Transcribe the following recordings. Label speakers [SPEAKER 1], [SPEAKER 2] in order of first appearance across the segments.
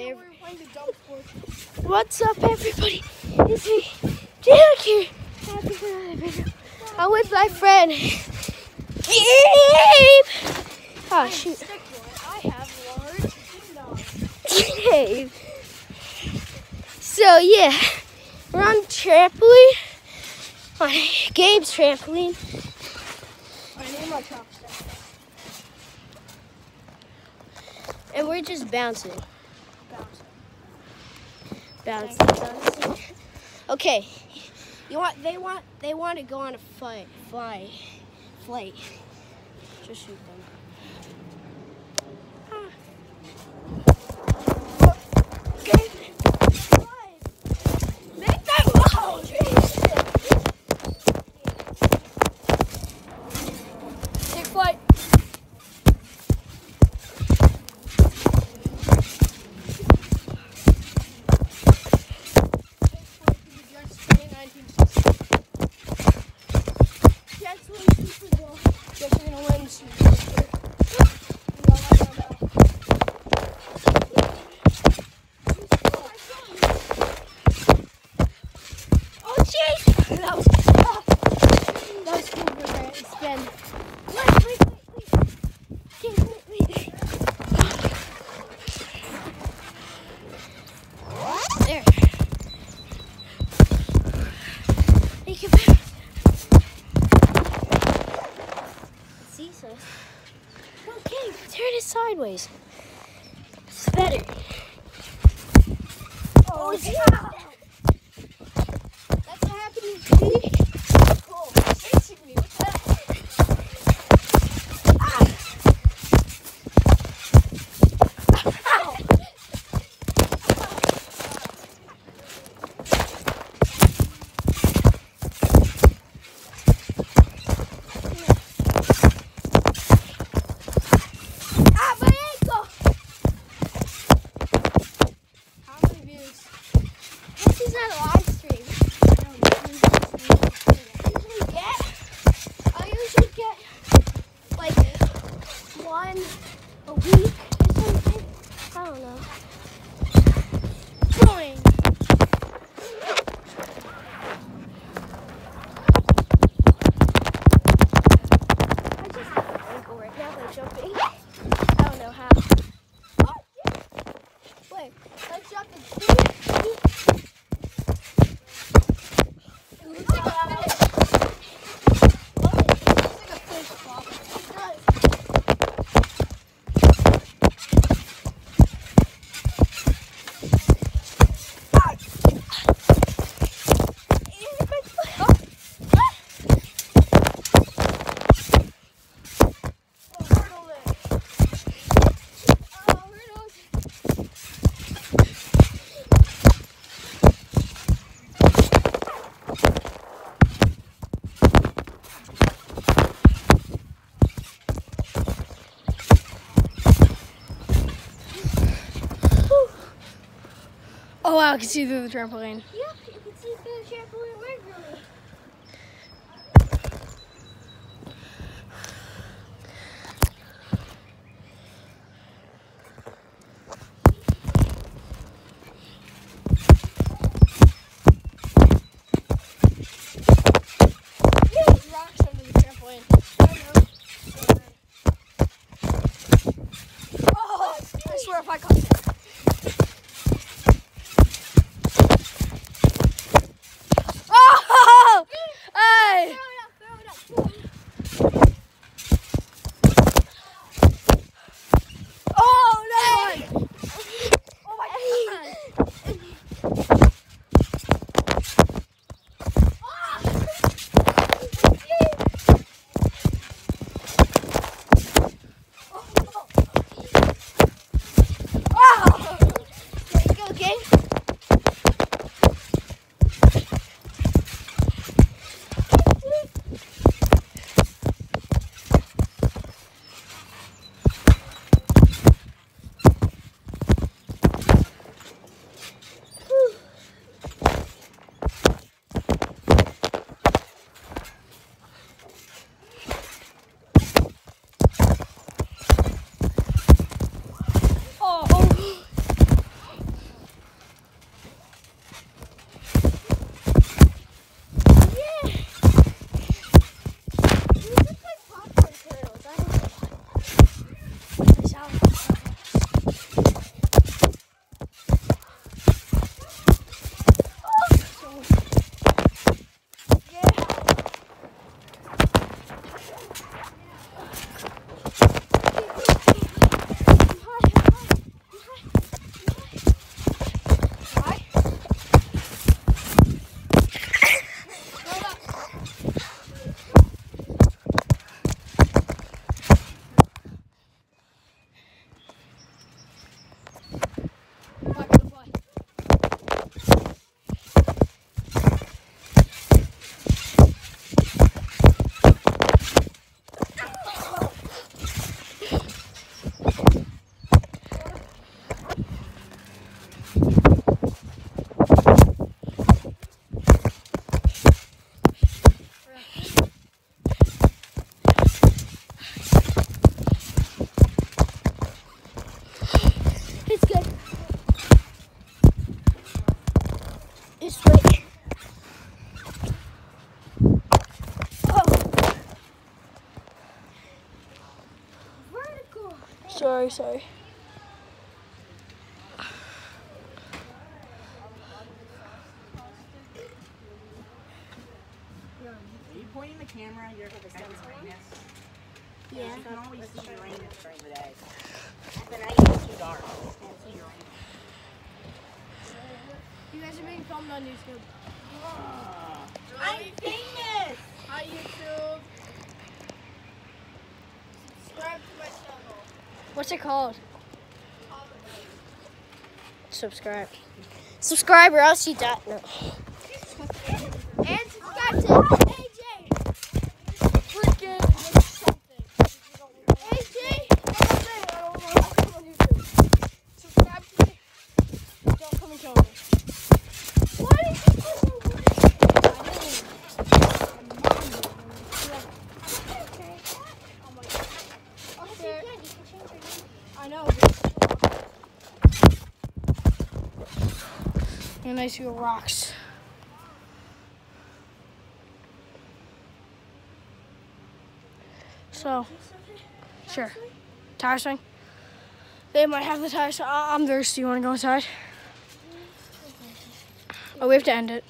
[SPEAKER 1] favorite.
[SPEAKER 2] What's up, everybody? It's me, Jack here. Happy for another video. I'm with my friend, Gabe. Oh, shoot.
[SPEAKER 1] I have large
[SPEAKER 2] Gabe. So, yeah, we're on trampoline. On Gabe's trampoline.
[SPEAKER 1] I need my chopstick.
[SPEAKER 2] And we're just bouncing.
[SPEAKER 1] Bounce.
[SPEAKER 2] Bouncing, bouncing. Okay. You want they want they want to go on a flight fly flight. Just shoot them. Sideways. It's better.
[SPEAKER 1] Oh,
[SPEAKER 2] yeah. That's what happened to me.
[SPEAKER 1] cool. Chasing me. What's that?
[SPEAKER 2] Ah, my ankle!
[SPEAKER 1] How many views?
[SPEAKER 2] This is not a live stream. usually get, I usually get like one a week or something. I don't know. Join. I just have an ankle right now by jumping. I don't know how. Oh, yeah. Wait, let's jump in three,
[SPEAKER 1] It looks like a fish. It looks like a fish flop. Oh, hurdle it. Oh, hurdle it. Oh wow, I can see through the trampoline.
[SPEAKER 2] Yeah, you can see through the trampoline Sorry, sorry.
[SPEAKER 3] Are you pointing the camera? You're at Uranus.
[SPEAKER 1] Yeah.
[SPEAKER 3] You can always see Uranus during the day. At the night, it's too dark. You can't see Uranus.
[SPEAKER 1] You guys are being filmed on YouTube. Ah.
[SPEAKER 3] I'm famous!
[SPEAKER 1] Hi, YouTube. Subscribe to my channel.
[SPEAKER 2] What's it called? Subscribe. Subscribe or else you die. No.
[SPEAKER 1] And subscribe to AJ. Freaking something. AJ. Don't. Why did you put so I know.
[SPEAKER 2] And I see rocks. So, sure. Tire swing. They might have the tire swing. I'm thirsty. You want to go inside? Oh, we have to end it.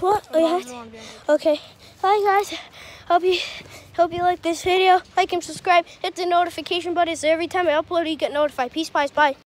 [SPEAKER 4] What? Oh. Okay. Bye, guys. Hope you hope you like this video. Like and subscribe. Hit the notification button so every time I upload, you get notified. Peace, bye, bye.